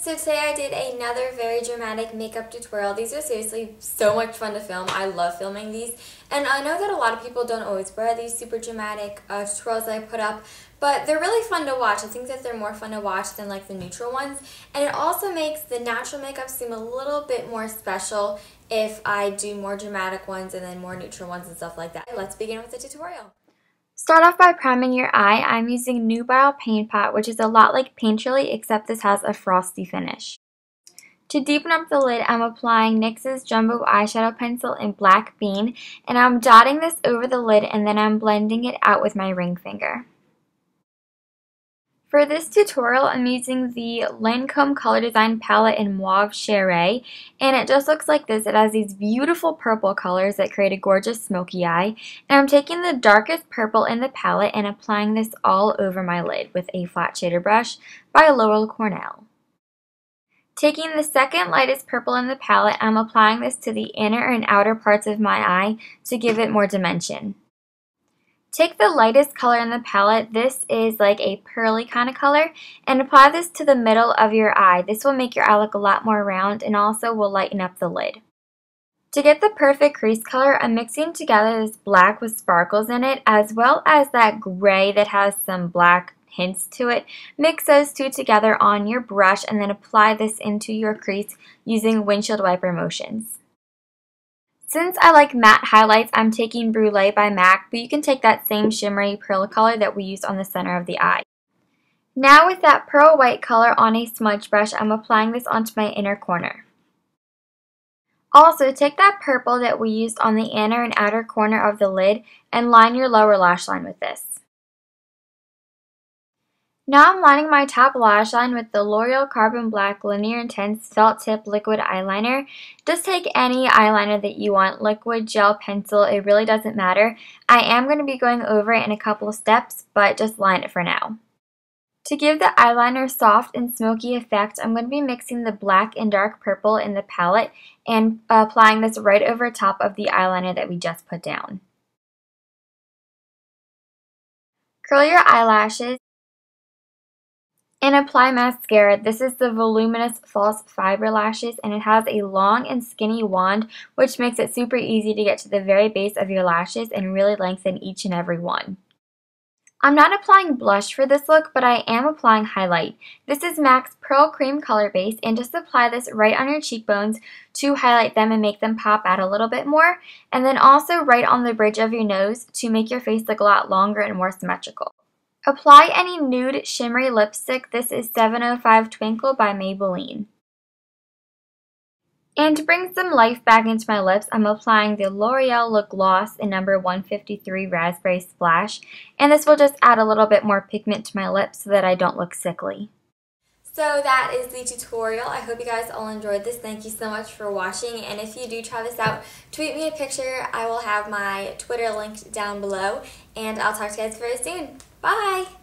so today I did another very dramatic makeup tutorial. These are seriously so much fun to film. I love filming these. And I know that a lot of people don't always wear these super dramatic uh, tutorials that I put up, but they're really fun to watch. I think that they're more fun to watch than like the neutral ones. And it also makes the natural makeup seem a little bit more special if I do more dramatic ones and then more neutral ones and stuff like that. Let's begin with the tutorial. Start off by priming your eye. I'm using Nubile Paint Pot, which is a lot like Painterly, except this has a frosty finish. To deepen up the lid, I'm applying NYX's Jumbo Eyeshadow Pencil in Black Bean, and I'm dotting this over the lid and then I'm blending it out with my ring finger. For this tutorial, I'm using the Lancome Color Design palette in Mauve Cherie, and it just looks like this. It has these beautiful purple colors that create a gorgeous smoky eye, and I'm taking the darkest purple in the palette and applying this all over my lid with a flat shader brush by Laurel Cornell. Taking the second lightest purple in the palette, I'm applying this to the inner and outer parts of my eye to give it more dimension. Take the lightest color in the palette, this is like a pearly kind of color, and apply this to the middle of your eye. This will make your eye look a lot more round and also will lighten up the lid. To get the perfect crease color, I'm mixing together this black with sparkles in it, as well as that gray that has some black hints to it. Mix those two together on your brush and then apply this into your crease using windshield wiper motions. Since I like matte highlights, I'm taking Brulee by MAC, but you can take that same shimmery pearl color that we used on the center of the eye. Now with that pearl white color on a smudge brush, I'm applying this onto my inner corner. Also, take that purple that we used on the inner and outer corner of the lid and line your lower lash line with this. Now I'm lining my top lash line with the L'Oreal Carbon Black Linear Intense Felt Tip Liquid Eyeliner. Just take any eyeliner that you want, liquid, gel, pencil, it really doesn't matter. I am going to be going over it in a couple steps, but just line it for now. To give the eyeliner soft and smoky effect, I'm going to be mixing the black and dark purple in the palette and applying this right over top of the eyeliner that we just put down. Curl your eyelashes and apply mascara. This is the Voluminous False Fiber Lashes and it has a long and skinny wand which makes it super easy to get to the very base of your lashes and really lengthen each and every one. I'm not applying blush for this look, but I am applying highlight. This is MAC's Pearl Cream Color Base, and just apply this right on your cheekbones to highlight them and make them pop out a little bit more, and then also right on the bridge of your nose to make your face look a lot longer and more symmetrical. Apply any nude shimmery lipstick. This is 705 Twinkle by Maybelline. And to bring some life back into my lips, I'm applying the L'Oreal Lip Gloss in number 153 Raspberry Splash. And this will just add a little bit more pigment to my lips so that I don't look sickly. So that is the tutorial. I hope you guys all enjoyed this. Thank you so much for watching. And if you do try this out, tweet me a picture. I will have my Twitter linked down below. And I'll talk to you guys very soon. Bye!